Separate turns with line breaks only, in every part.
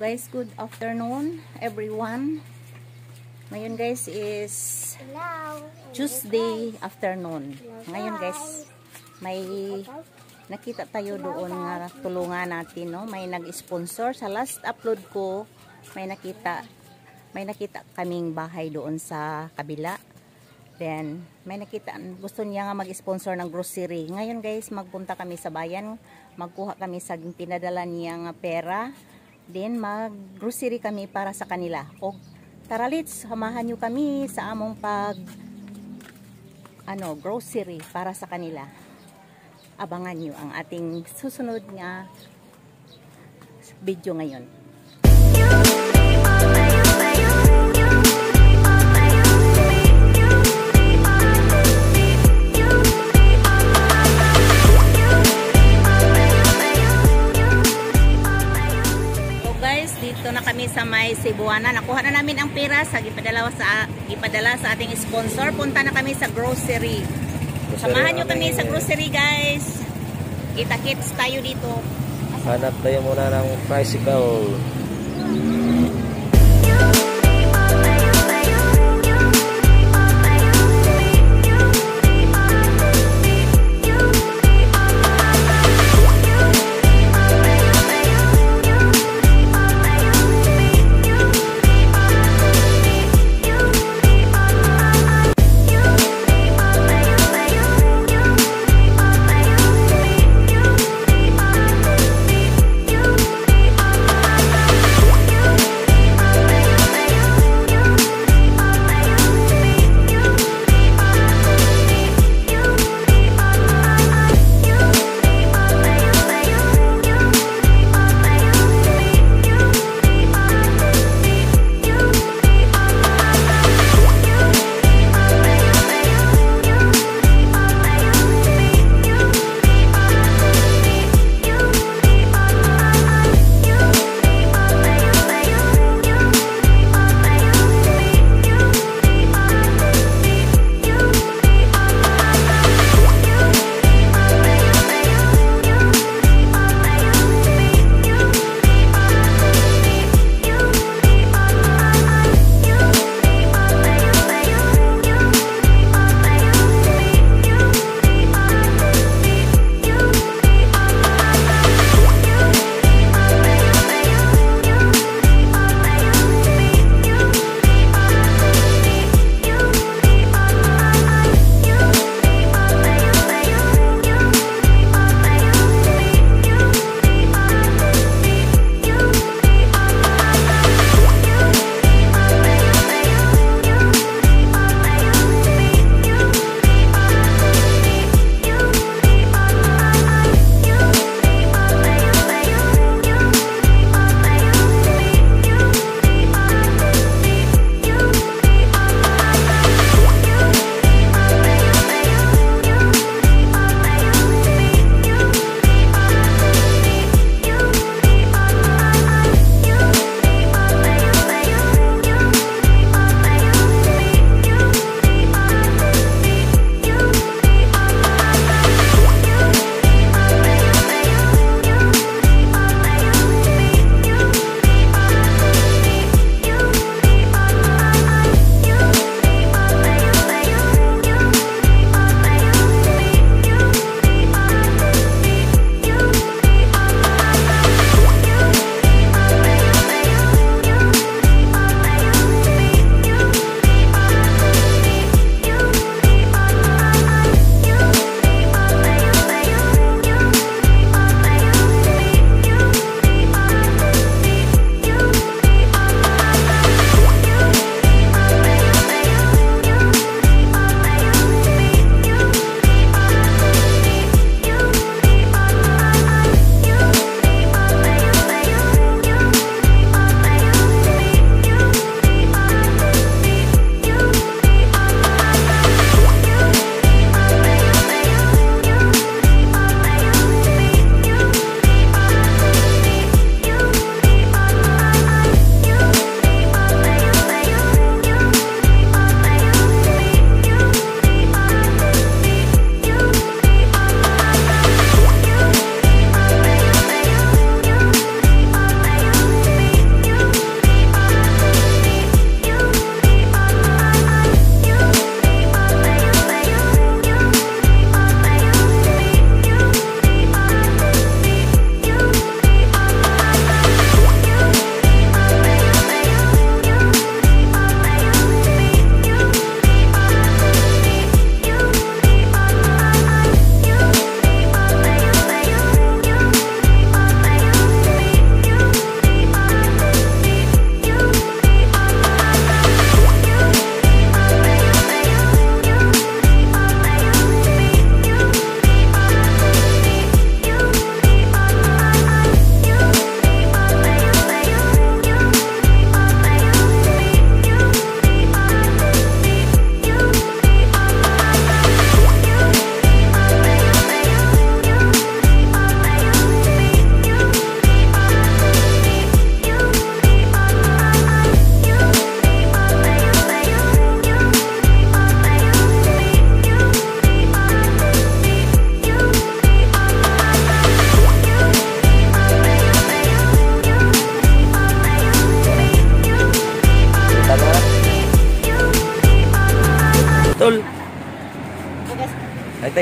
guys, good afternoon everyone. Ngayon guys is
Hello.
Tuesday afternoon. Ngayon guys, may nakita tayo doon nga tulungan natin, no? May nag-sponsor sa last upload ko. May nakita may nakita kaming bahay doon sa kabila. Then, may nakita, gusto niya nga mag-sponsor ng grocery. Ngayon guys, magpunta kami sa bayan. Magkuha kami sa pinadala niya nga pera. Then, mag-grocery kami para sa kanila. O, tara let's, samahan nyo kami sa among pag ano, grocery para sa kanila. Abangan nyo ang ating susunod nga video ngayon. Sa may Cebuana. Nakuha na namin ang pera sa ipadala sa ipadala sa ating sponsor. Punta na kami sa grocery. Samahan nyo kami sa grocery guys. Kita-kits tayo dito.
Hanap tayo muna ng tricycle.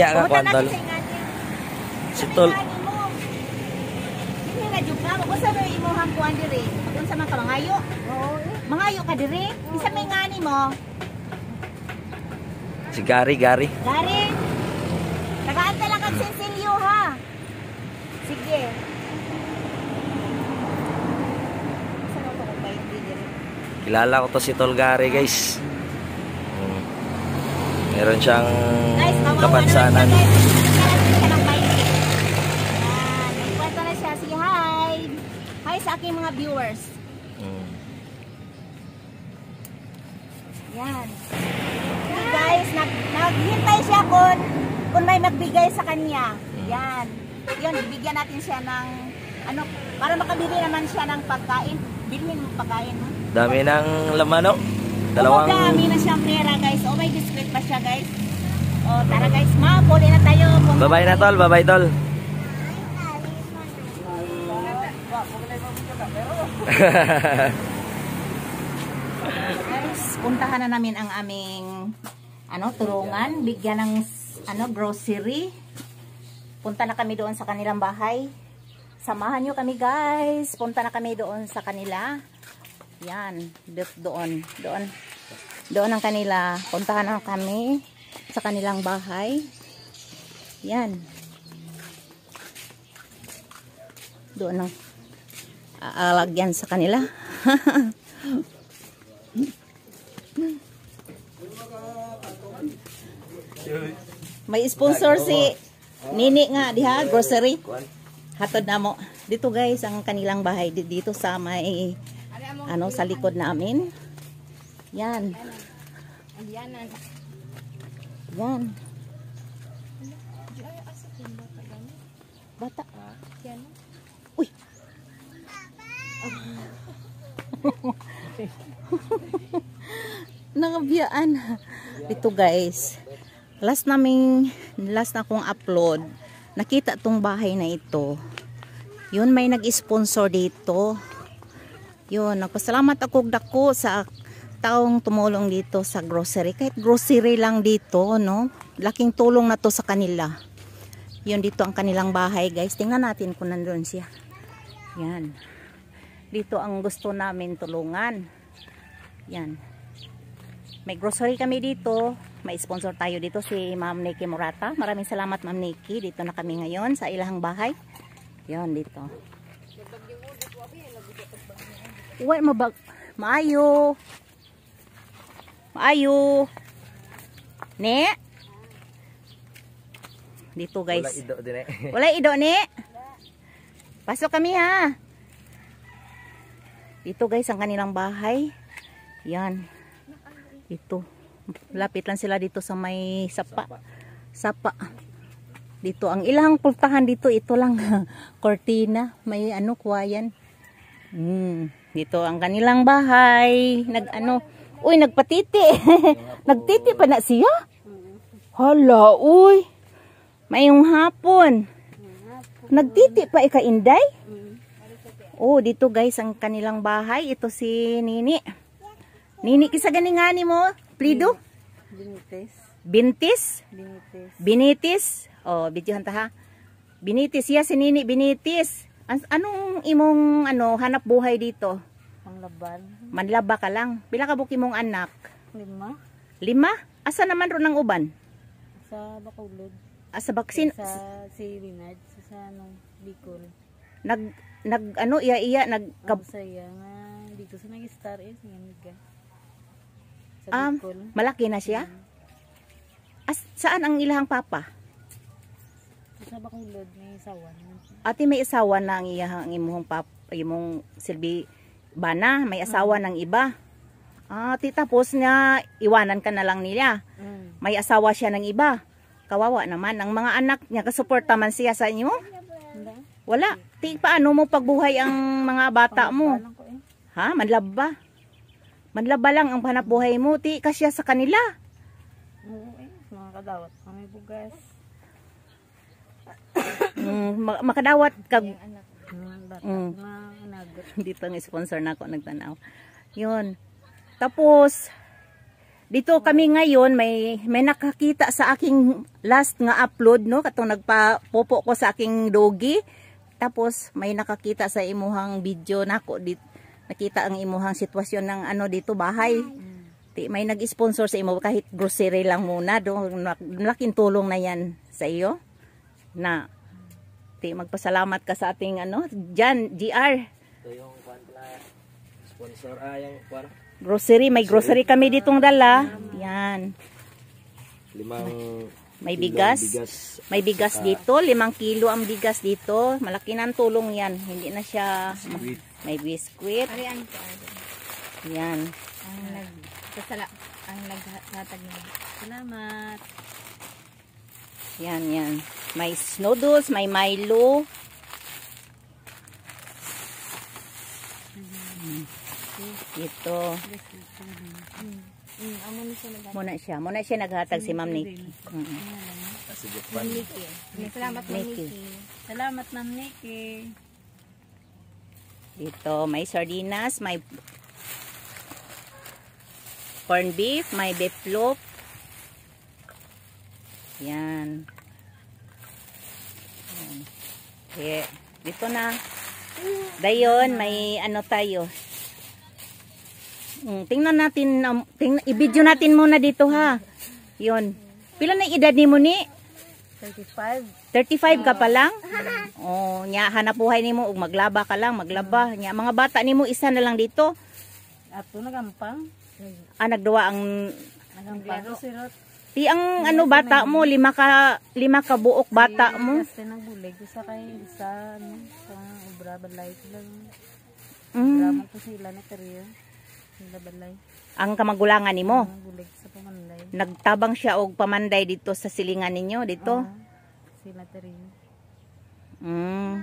Ka
Pumunta
kwan tol. Si Tol.
Hindi na jud ka. Kung sa may imuhang kuan diri. Kung sa mga mangayo. Oo. Mangayo ka diri. Isa may ngani mo.
Si Gary, Gary.
Gari. Nagaantay lang kag sensilyo ha. Sige. Ako?
Kilala ko to si Tol Gary, guys. Meron siyang
Guys,
kapansanan.
Nagkwento na siya. Sige, hi. Hi sa aking mga viewers.
Mm.
Yan. Okay guys, nag naghintay siya kung kung may magbigay sa kanya. Yan. Yun, bibigyan natin siya ng ano, para makabili naman siya ng pagkain. Bilhin mo pagkain.
Dami ng laman, no? Dalawang...
Dami na siyang pera guys. Oh, may biscuit pa siya guys. Oh, tara guys, ma, puli na tayo.
Babay na. Tol. Babay, Tol.
Guys, puntahan na namin ang aming ano, tulungan, bigyan ng ano, grocery. Punta na kami doon sa kanilang bahay. Samahan nyo kami guys. Punta na kami doon sa kanila. Yan, do- doon, doon. Doon ang kanila. Puntahan na kami sa kanilang bahay. Yan. Doon ang aalagyan sa kanila. May sponsor si Nini nga diha, grocery. Hatod na mo. Dito guys, ang kanilang bahay Di- dito sa may ano sa likod namin. Yan. Yan. Bata. Uy. Nangabiyaan. Dito guys. Last naming, last na kong upload, nakita tong bahay na ito. Yun, may nag-sponsor dito. Yun, nagpasalamat ako dako sa taong tumulong dito sa grocery. Kahit grocery lang dito, no? Laking tulong na to sa kanila. Yun, dito ang kanilang bahay, guys. Tingnan natin kung nandun siya. Yan. Dito ang gusto namin tulungan. Yan. May grocery kami dito. May sponsor tayo dito si Ma'am Nikki Murata. Maraming salamat Ma'am Nikki. Dito na kami ngayon sa ilahang bahay. Yan dito. Uy, mabag. Maayo. Maayo. Ne? Dito guys.
Wala ido din eh.
Wala ido ni. Pasok kami ha. Dito guys ang kanilang bahay. Yan. Ito. Lapit lang sila dito sa may sapa. Sapa. Dito ang ilang pultahan dito ito lang cortina, may ano kuwayan. Hmm, dito ang kanilang bahay. Nag ano, uy nagpatiti. Nagtiti pa na siya? Hala, uy. Mayong hapon. Nagtiti pa ika Inday? Oh, dito guys ang kanilang bahay. Ito si Nini. Nini, kisa ganingani mo? Plido?
Binites.
Bintis?
Binites.
Binitis? Oh, videohan ta ha. Binitis, ya si Nini Binitis. An- anong imong ano hanap buhay dito?
Panglaban.
Manlaba ka lang. Pila ka buki mong anak?
Lima.
Lima? Asa naman ro ng uban?
Sa Bacolod.
Asa baksin?
Sa si Linard. Sa, sa ano, Bicol.
Nag nag ano iya iya nag
Kab saya nga dito sa nag-star is nga miga. Sa
Um,
Bicol.
malaki na siya? As, saan ang ilahang papa?
Sa Bacolod may sawan.
Ate may asawa na ang iyahang imong pap imong silbi bana, may asawa ng iba. Ah, ti tapos nga iwanan ka na lang nila.
Mm.
May asawa siya ng iba. Kawawa naman ang mga anak niya kasuporta man siya sa inyo. Wala. Ti paano mo pagbuhay ang mga bata mo?
Eh.
Ha? Manlab ba? Manlab ba lang ang hanap buhay mo? Ti kasya sa kanila.
Oo eh. Mga kadawat. May bugas.
Mm, ma- makadawat kag. Mm. Dito ang sponsor na ako nagtanaw. Yun. Tapos, dito kami ngayon may may nakakita sa aking last nga upload no katong nagpapopo ko sa aking dogi tapos may nakakita sa imuhang video nako dit nakita ang imuhang sitwasyon ng ano dito bahay Ti, may nag-sponsor sa imo kahit grocery lang muna do malaking tulong na yan sa iyo na ti magpasalamat ka sa ating ano Jan GR
Ito yung kwan. Sponsor ah, yung kwan.
grocery may grocery kami ditong dala yan
Limang
May bigas?
bigas.
May bigas dito, limang kilo ang bigas dito. Malaki ng tulong yan. Hindi na siya,
Sweet.
may biskwit. Yan.
Ang nag sasala ang naghatag niya. Salamat.
Yan, yan. May noodles, may Milo. Ito. Muna siya. Muna siya naghatag si Ma'am Nikki. Mm.
Salamat Ma'am
Nikki.
Salamat Ma'am Nikki.
Dito, may sardinas, may corn beef, may beef loaf. Yan. Okay. Dito na. Dayon, may ano tayo. Mm, tingnan natin, um, tingnan, i-video natin muna dito ha. Yun. Pila na edad ni mo ni?
35.
35 ka pa lang? Oh, nya hanap buhay nimo ug maglaba ka lang, maglaba. Nya mga bata nimo isa na lang dito.
Ato nagampang.
Ah, nagduwa ang
Nagampang. Sirot.
Ti ang ano bata mo, lima ka lima ka buok bata mo.
Kasi nagbulig sa kay sa ano sa obra balay lang.
Mm.
Drama ko sila na kariya. Sila balay.
Ang kamagulangan nimo.
Nagbulig sa pamanday.
Nagtabang siya og pamanday dito sa silingan ninyo dito.
Sila kariya.
Mm.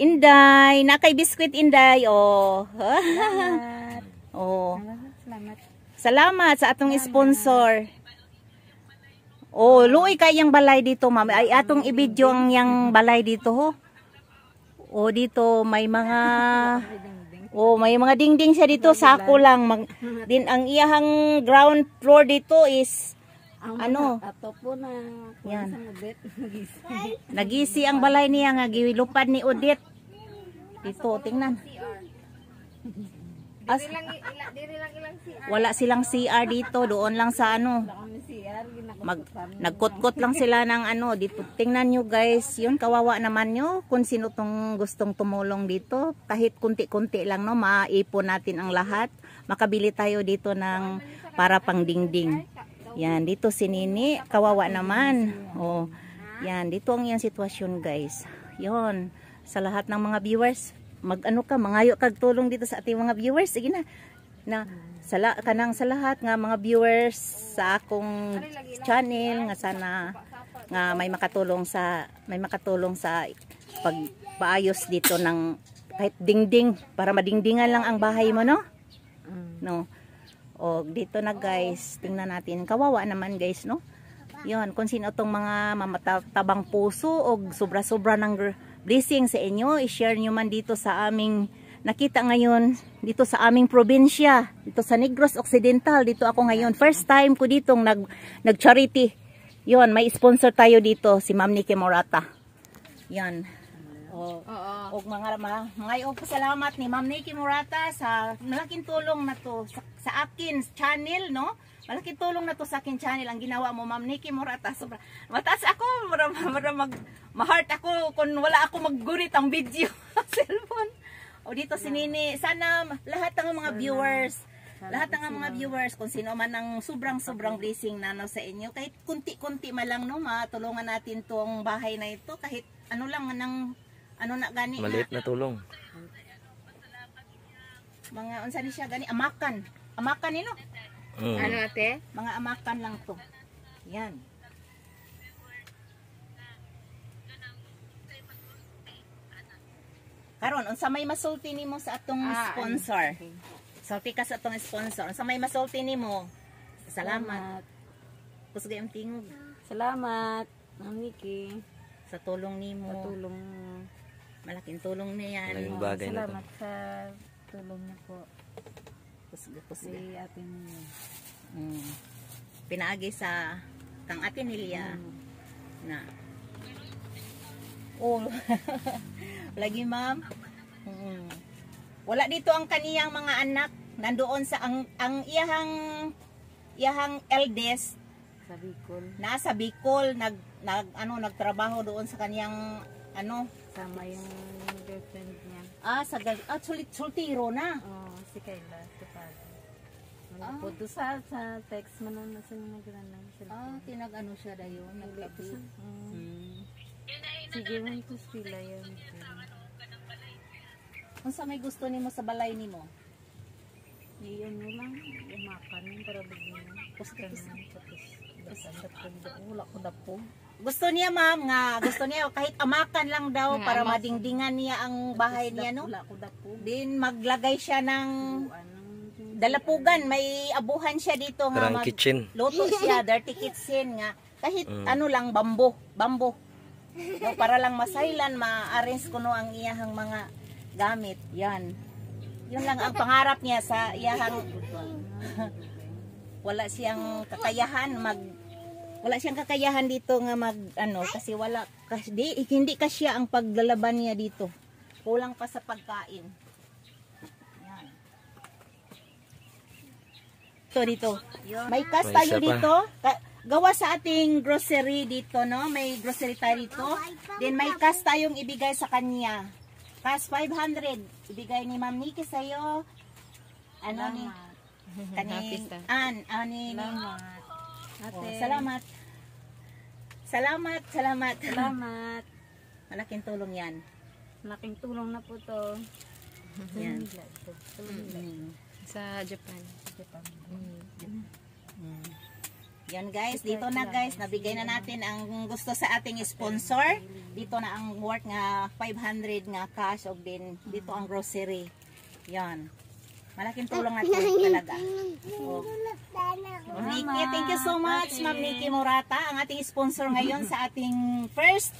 Inday, nakay biskwit Inday. Oh.
Salamat.
oh.
Salamat.
Salamat sa atong sponsor. Oh, luoy kay yang balay dito, ma'am. Ay atong i-video ang yang balay dito ho. Oh, dito may mga Oh, may mga dingding siya dito, sako lang. Mag, din ang iyahang ground floor dito is Ano?
Ato po na
Yan. nagisi ang balay niya nga giwilupad ni Odette. Dito, tingnan. As, wala silang CR dito, doon lang sa ano. Mag nagkutkot lang sila ng ano dito. Tingnan nyo guys yun kawawa naman nyo kung sino tong gustong tumulong dito. Kahit kunti-kunti lang no maipon natin ang lahat. Makabili tayo dito ng para pang dingding. Yan dito si Nini kawawa naman. Oh yan dito ang yan sitwasyon guys. Yon sa lahat ng mga viewers mag ano ka mangayo kag tulong dito sa ating mga viewers. Sige na. Na sa la, kanang sa lahat nga mga viewers sa akong channel nga sana nga may makatulong sa may makatulong sa pagpaayos dito ng kahit dingding para madingdingan lang ang bahay mo no? No. O dito na guys tingnan natin. Kawawa naman guys no? Yon kung sino tong mga mamatabang puso o sobra-sobra ng blessing sa inyo i-share nyo man dito sa aming nakita ngayon dito sa aming probinsya, dito sa Negros Occidental, dito ako ngayon. First time ko ditong nag, nag-charity. Yon, may sponsor tayo dito, si Ma'am Nikki Morata. Yan. O,
Oo.
mga mga ngayon pasalamat ni Ma'am Nikki Morata sa malaking tulong na to sa, sa akin channel, no? Malaking tulong na to sa akin channel ang ginawa mo Ma'am Nikki Morata. Sobra. Mataas ako, mara, mara mag ma-heart ako kung wala ako maggunit ang video cellphone. O dito si Nini, sana lahat ng mga viewers, lahat ng mga viewers, kung sino man ang sobrang-sobrang blessing na no, sa inyo, kahit kunti-kunti man lang, no, matulungan natin tong bahay na ito, kahit ano lang, ng, ano na gani,
Maliit na tulong.
mga, unsa ni siya gani, amakan, amakan nino,
Mm.
Ano ate?
mga amakan lang to. Yan. Karon, unsa may masulti nimo sa atong
Ah,
sponsor? Salti ka sa atong sponsor. Unsa may masulti nimo? Salamat. Kusga ang tingog
Salamat. Ma'am Nikki.
sa tulong nimo.
Patulong.
Malaking tulong na yan.
Malaking bagay na to.
Salamat sa tulong niyo po.
Kusga,
Si
kusga.
ate niyo.
Mm. Pinaagi sa kang ate Nilia na Oh. Lagi ma'am. Mm. Wala dito ang kaniyang mga anak nandoon sa ang ang iyahang iyahang eldest
Sa Bicol.
nasa Bicol nag nag ano nagtrabaho doon sa kaniyang ano
Sama yung girlfriend niya.
ah sa gal- ah, sultiro na.
Oh, si Kayla, si Pado.
Ah.
Po, sa, sa text man na nasa mga granay.
Ah, tinag ano siya dayon nagtabi.
Mm.
Mm.
Sige, man to sila yun.
Unsa may gusto nimo sa balay nimo?
Iyan mo lang, umakan para bigyan ka na, tapos wala ko na po.
Gusto niya ma'am nga gusto niya kahit amakan lang daw
Nga,
para madingdingan niya ang bahay niya no.
Wala ko na po.
Din maglagay siya ng dalapugan, may abuhan siya dito nga mag
kitchen.
luto siya, dirty kitchen nga. Kahit
Mm.
ano lang bambo, bambo. No, para lang masailan, ma-arrange ko no ang iyahang mga gamit. Yan. Yun lang ang pangarap niya sa iyahang wala siyang kakayahan mag wala siyang kakayahan dito nga mag ano kasi wala kasi di, hindi kasya ang paglalaban niya dito. Kulang pa sa pagkain. Yan. Ito dito. May kas tayo dito. Ka- gawa sa ating grocery dito, no? May grocery tayo dito. Then may kas tayong ibigay sa kanya. Kas 500. Ibigay ni Ma'am Nikki sa'yo. Ano ni? Kaning, an, ani, ni. Oh, salamat. Salamat, salamat.
Salamat.
Malaking tulong yan.
Malaking tulong na po to.
Yan. Mm.
Sa Japan. Japan.
Mm. Yan guys, dito na guys, nabigay na natin ang gusto sa ating sponsor. Dito na ang worth nga 500 nga cash o din dito ang grocery. Yan. Malaking tulong na talaga. O, Ma'am Nikki, thank you so much Ma'am Nikki Murata, ang ating sponsor ngayon sa ating first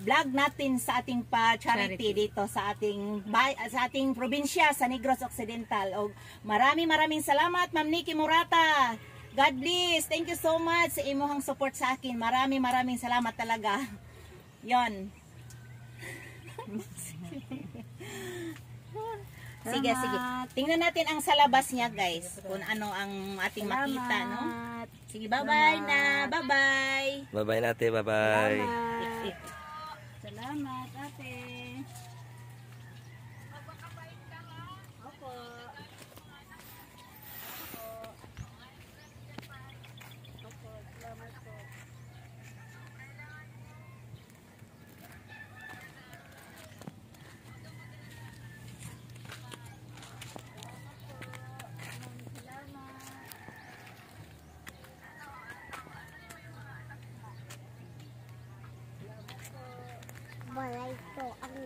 vlog natin sa ating pa-charity dito sa ating bay, sa ating probinsya sa Negros Occidental. O marami maraming salamat Ma'am Nikki Murata. God bless. Thank you so much sa imuhang support sa akin. Marami maraming salamat talaga. Yon. sige, sige. Tingnan natin ang sa labas niya, guys. Kung ano ang ating makita, no?
Salamat.
Sige, bye-bye na. Bye-bye.
Bye-bye nate. Bye-bye.
Salamat. Salamat, ate.
balay ito ang